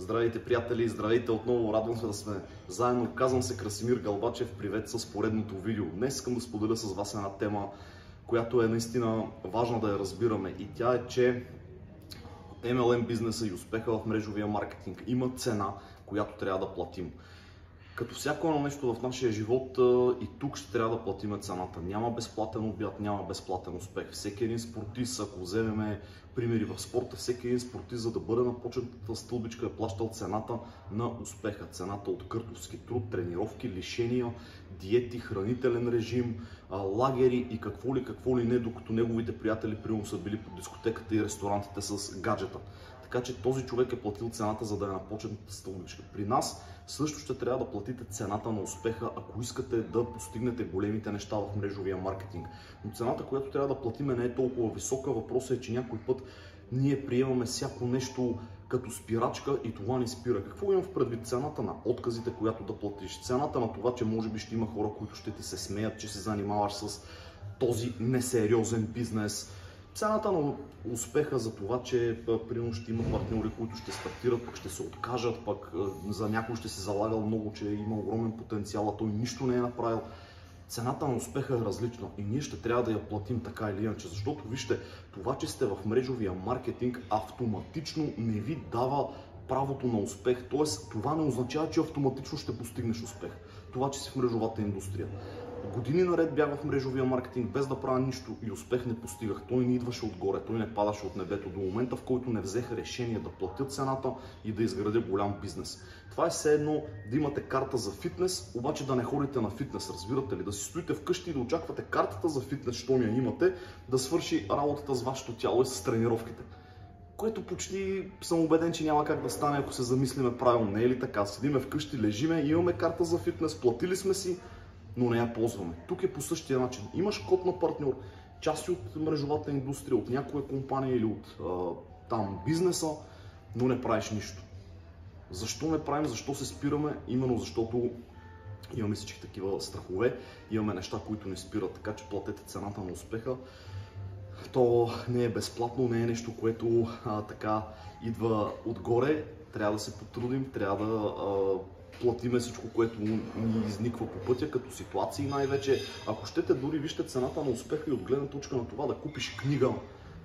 Здравейте, приятели! Здравейте отново! Радвам се да сме заедно. Казвам се Красимир Галбачев. Привет с поредното видео. Днес искам да споделя с вас една тема, която е наистина важна да я разбираме. И тя е, че MLM бизнеса и успеха в мрежовия маркетинг има цена, която трябва да платим. Като всяко едно нещо в нашия живот и тук ще трябва да платиме цената. Няма безплатен обяд, няма безплатен успех. Всеки един спортист, ако вземем примери в спорта, всеки един спортист, за да бъде на почетната стълбичка, е плащал цената на успеха. Цената от къртовски труд, тренировки, лишения, диети, хранителен режим, лагери и какво ли, какво ли не, докато неговите приятели примерно са били по дискотеката и ресторантите с гаджета. Така че този човек е платил цената, за да е на почетната стълбичка. При нас също ще трябва да платите цената на успеха, ако искате да постигнете големите неща в мрежовия маркетинг. Но цената, която трябва да платиме не е толкова висока. Въпросът е, че някой път ние приемаме всяко нещо като спирачка и това ни спира. Какво имам в предвид? Цената на отказите, която да платиш. Цената на това, че може би ще има хора, които ще ти се смеят, че се занимаваш с този несериозен бизнес Цената на успеха за това, че примерно ще има партньори, които ще стартират, пък ще се откажат, пък за някой ще се залагал много, че има огромен потенциал, а той нищо не е направил. Цената на успеха е различна и ние ще трябва да я платим така или иначе, защото вижте, това, че сте в мрежовия маркетинг автоматично не ви дава правото на успех, т.е. това не означава, че автоматично ще постигнеш успех. Това, че си в мрежовата индустрия. Години наред бях в мрежовия маркетинг без да правя нищо и успех не постигах. Той не идваше отгоре, той не падаше от небето до момента, в който не взех решение да платя цената и да изградя голям бизнес. Това е все едно да имате карта за фитнес, обаче да не ходите на фитнес, разбирате ли? Да си стоите вкъщи и да очаквате картата за фитнес, що я имате, да свърши работата с вашето тяло и с тренировките което почти съм убеден, че няма как да стане, ако се замислиме правилно. Не е ли така? Седиме вкъщи, лежиме, имаме карта за фитнес, платили сме си, но не я ползваме. Тук е по същия начин. Имаш код на партньор, части от мрежовата индустрия, от някоя компания или от а, там бизнеса, но не правиш нищо. Защо не правим, защо се спираме? Именно защото имаме всички такива страхове, имаме неща, които не спират, така че платете цената на успеха. То не е безплатно, не е нещо, което а, така идва отгоре. Трябва да се потрудим, трябва да а, платиме всичко, което ни изниква по пътя, като ситуации най-вече. Ако щете, дори вижте цената на успеха и от гледна точка на това да купиш книга,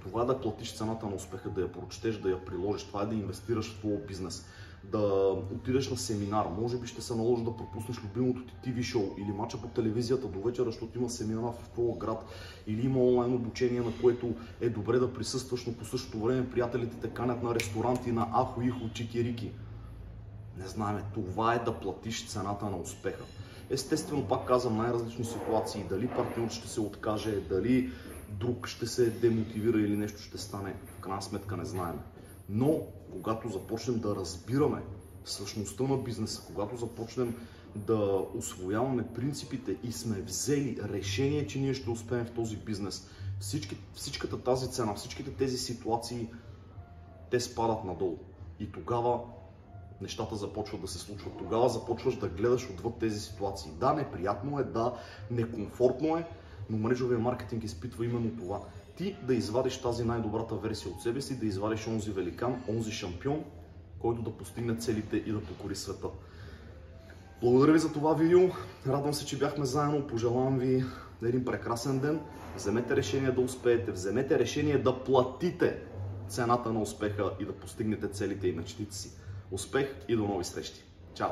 това е да платиш цената на успеха, да я прочетеш, да я приложиш, това е да инвестираш в твоя бизнес, да отидеш на семинар, може би ще се наложи да пропуснеш любимото ти ТВ шоу или мача по телевизията до вечера, защото има семинар в твоя град или има онлайн обучение, на което е добре да присъстваш, но по същото време приятелите те канят на ресторанти на Ахо, Ихо, Чикирики. Не знаеме. Това е да платиш цената на успеха. Естествено, пак казвам, най-различни ситуации. Дали партньор ще се откаже, дали друг ще се демотивира или нещо ще стане. В крайна сметка не знаем. Но, когато започнем да разбираме същността на бизнеса, когато започнем да освояваме принципите и сме взели решение, че ние ще успеем в този бизнес, всички, всичката тази цена, всичките тези ситуации, те спадат надолу. И тогава нещата започват да се случват. Тогава започваш да гледаш отвъд тези ситуации. Да, неприятно е, да, некомфортно е, но мрежовия маркетинг изпитва именно това. Ти да извадиш тази най-добрата версия от себе си, да извадиш онзи великан, онзи шампион, който да постигне целите и да покори света. Благодаря ви за това видео. Радвам се, че бяхме заедно. Пожелавам ви един прекрасен ден. Вземете решение да успеете. Вземете решение да платите цената на успеха и да постигнете целите и мечтите си. Успех и до нови срещи! Чао!